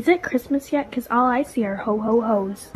Is it Christmas yet? Cause all I see are ho ho ho's.